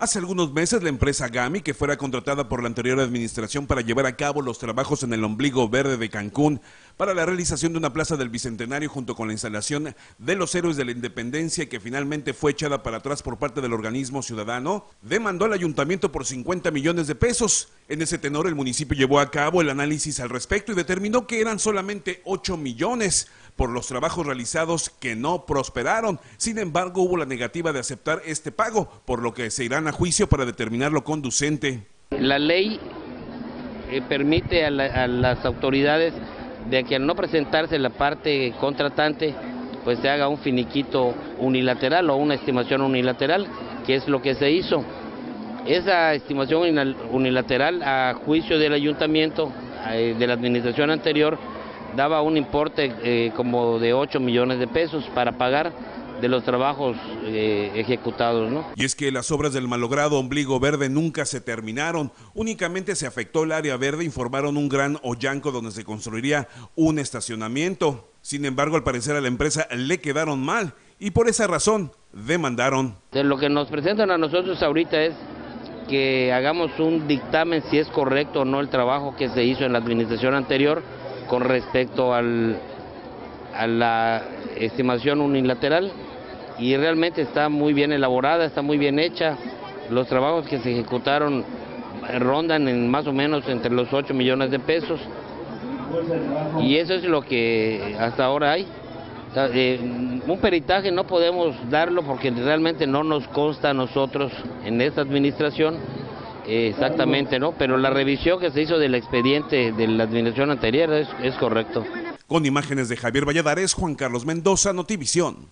Hace algunos meses la empresa Gami, que fuera contratada por la anterior administración para llevar a cabo los trabajos en el ombligo verde de Cancún para la realización de una plaza del Bicentenario junto con la instalación de los héroes de la independencia que finalmente fue echada para atrás por parte del organismo ciudadano, demandó al ayuntamiento por 50 millones de pesos. En ese tenor el municipio llevó a cabo el análisis al respecto y determinó que eran solamente 8 millones por los trabajos realizados que no prosperaron. Sin embargo, hubo la negativa de aceptar este pago, por lo que se irán a juicio para determinar lo conducente. La ley eh, permite a, la, a, las autoridades de que al no presentarse la parte contratante, pues se haga un finiquito unilateral o una estimación unilateral, que es lo que se hizo. Esa estimación unilateral a juicio del ayuntamiento, eh, de la administración anterior, daba un importe eh, como de 8 millones de pesos para pagar de los trabajos eh, ejecutados. ¿no? Y es que las obras del malogrado ombligo verde nunca se terminaron, únicamente se afectó el área verde, informaron un gran hoyanco donde se construiría un estacionamiento. Sin embargo, al parecer a la empresa le quedaron mal y por esa razón demandaron. De lo que nos presentan a nosotros ahorita es que hagamos un dictamen si es correcto o no el trabajo que se hizo en la administración anterior con respecto al, a la estimación unilateral y realmente está muy bien elaborada, está muy bien hecha. Los trabajos que se ejecutaron rondan en más o menos entre los 8 millones de pesos y eso es lo que hasta ahora hay. Un peritaje no podemos darlo porque realmente no nos consta a nosotros en esta administración exactamente, ¿no? Pero la revisión que se hizo del expediente de la administración anterior es, es correcto. Con imágenes de Javier Valladares, Juan Carlos Mendoza, Notivisión.